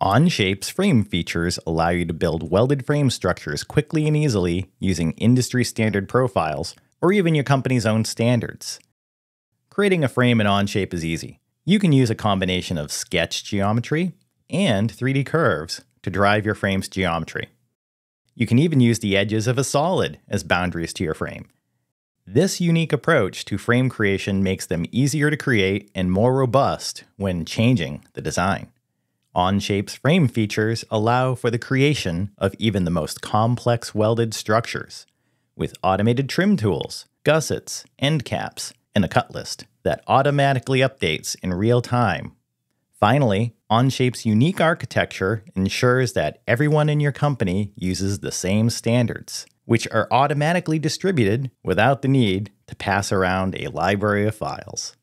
Onshape's frame features allow you to build welded frame structures quickly and easily using industry standard profiles or even your company's own standards. Creating a frame in Onshape is easy. You can use a combination of sketch geometry and 3D curves to drive your frame's geometry. You can even use the edges of a solid as boundaries to your frame. This unique approach to frame creation makes them easier to create and more robust when changing the design. Onshape's frame features allow for the creation of even the most complex welded structures, with automated trim tools, gussets, end caps, and a cut list that automatically updates in real time. Finally, Onshape's unique architecture ensures that everyone in your company uses the same standards, which are automatically distributed without the need to pass around a library of files.